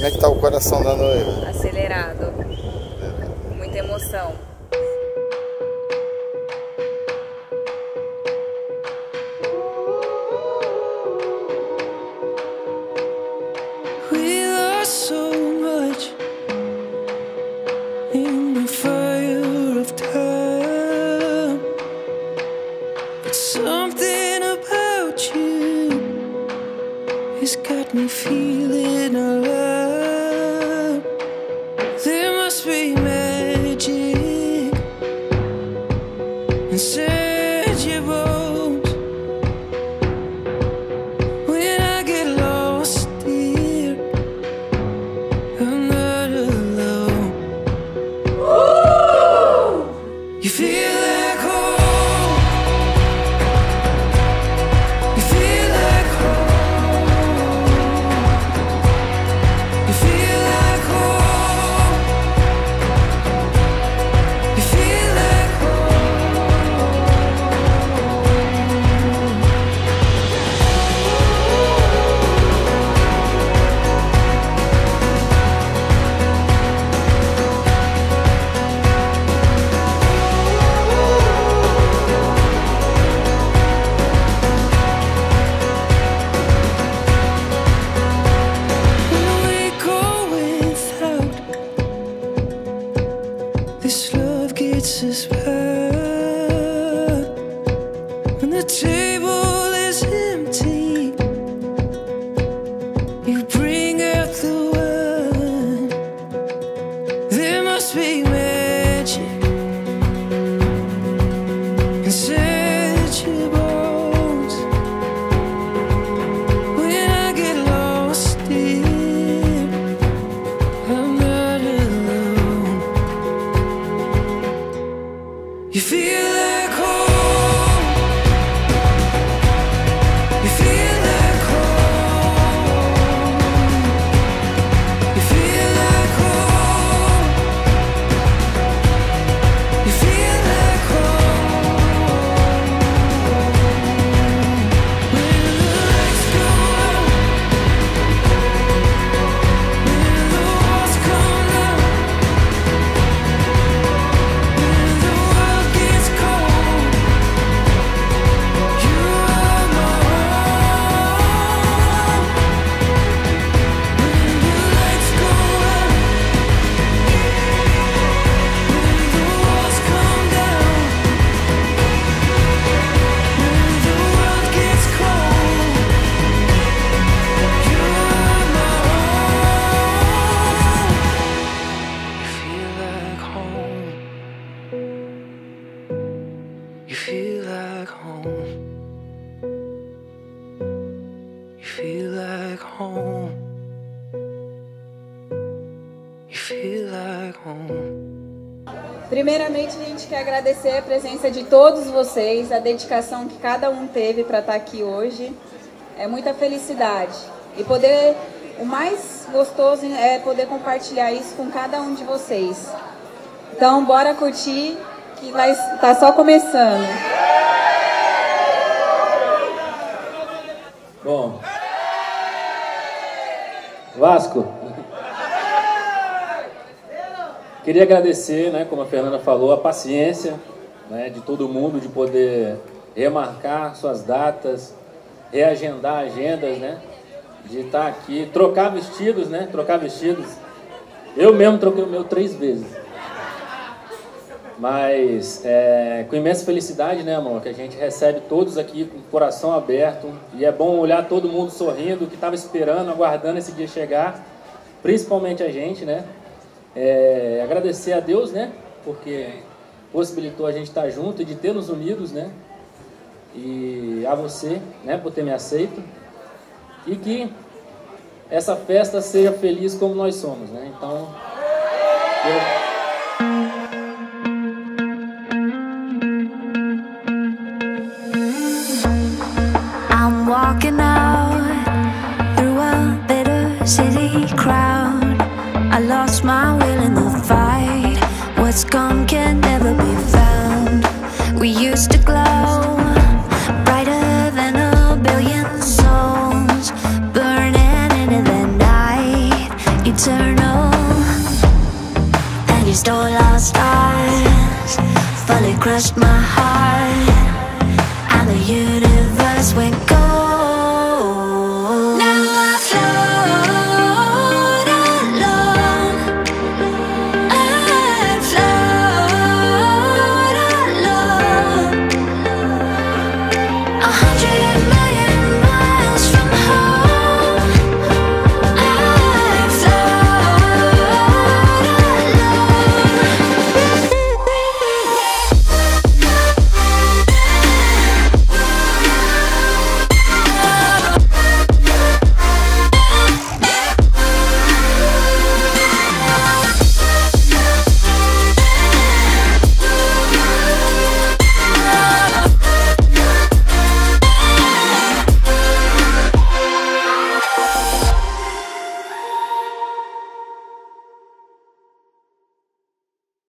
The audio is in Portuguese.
Como é que tá o coração da noiva? Acelerado. Muita emoção. We lost so much in the fire of time. But something about you has got me feeling us. When the table is empty, you You feel home. Primeiramente, a gente quer agradecer a presença de todos vocês, a dedicação que cada um teve para estar aqui hoje. É muita felicidade. E poder, o mais gostoso é poder compartilhar isso com cada um de vocês. Então, bora curtir, que vai, tá só começando. Bom. Vasco. Queria agradecer, né, como a Fernanda falou, a paciência né, de todo mundo de poder remarcar suas datas, reagendar agendas, né, de estar aqui, trocar vestidos, né, trocar vestidos. Eu mesmo troquei o meu três vezes. Mas é, com imensa felicidade, né, amor, que a gente recebe todos aqui com o coração aberto. E é bom olhar todo mundo sorrindo, que estava esperando, aguardando esse dia chegar. Principalmente a gente, né? É, agradecer a Deus, né? Porque possibilitou a gente estar junto e de ter nos unidos, né? E a você, né, por ter me aceito. E que essa festa seja feliz como nós somos, né? Então, eu... What's gone can never be found. We used to glow brighter than a billion souls, burning into the night. Eternal. And you stole our stars, fully crushed my heart. And the universe went cold.